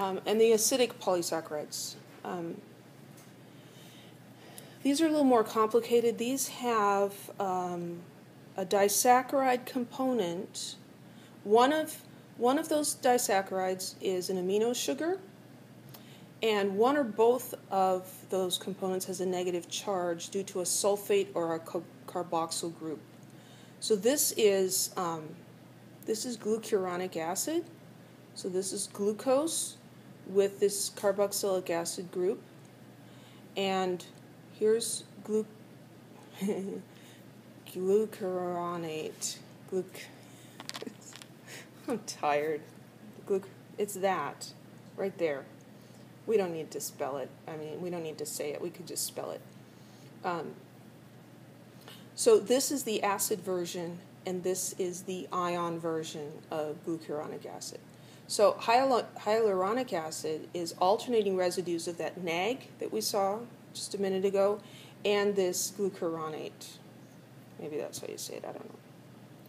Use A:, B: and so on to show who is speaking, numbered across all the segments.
A: Um, and the acidic polysaccharides. Um, these are a little more complicated. These have um, a disaccharide component. One of, one of those disaccharides is an amino sugar, and one or both of those components has a negative charge due to a sulfate or a carboxyl group. So this is um, this is glucuronic acid. So this is glucose with this carboxylic acid group, and here's glu- glucuronate. Gluc- I'm tired. Gluc- it's that right there. We don't need to spell it. I mean, we don't need to say it. We could just spell it. Um, so this is the acid version, and this is the ion version of glucuronic acid. So hyaluronic acid is alternating residues of that NAG that we saw just a minute ago, and this glucuronate. Maybe that's how you say it. I don't know.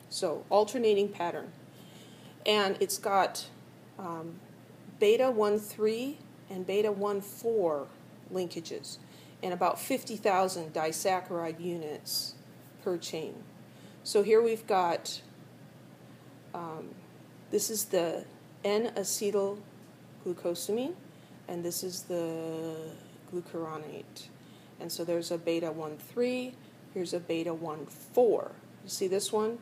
A: So alternating pattern, and it's got um, beta 1 3 and beta 1 4 linkages and about 50,000 disaccharide units per chain. So here we've got um, this is the N acetyl glucosamine, and this is the glucuronate. And so there's a beta 1 3, here's a beta 1 4. You see this one?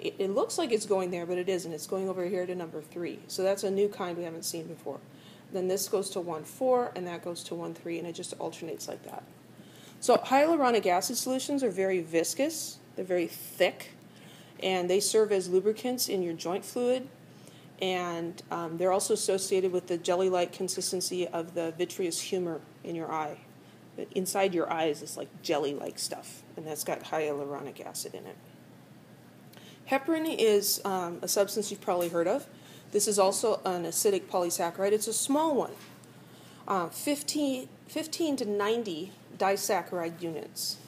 A: It, it looks like it's going there, but it isn't. It's going over here to number 3. So that's a new kind we haven't seen before. Then this goes to 1 4, and that goes to 1 3, and it just alternates like that. So hyaluronic acid solutions are very viscous, they're very thick, and they serve as lubricants in your joint fluid. And um, they're also associated with the jelly like consistency of the vitreous humor in your eye. Inside your eyes is like jelly like stuff, and that's got hyaluronic acid in it. Heparin is um, a substance you've probably heard of. This is also an acidic polysaccharide. It's a small one, uh, 15, 15 to 90 disaccharide units.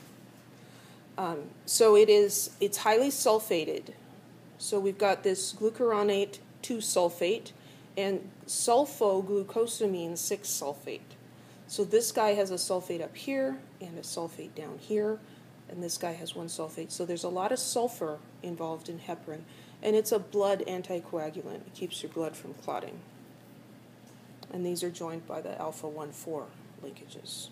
A: Um, so it is it's highly sulfated. So we've got this glucuronate 2 sulfate and sulfoglucosamine 6 sulfate. So this guy has a sulfate up here and a sulfate down here, and this guy has one sulfate. So there's a lot of sulfur involved in heparin and it's a blood anticoagulant. It keeps your blood from clotting. And these are joined by the alpha 1 4 linkages.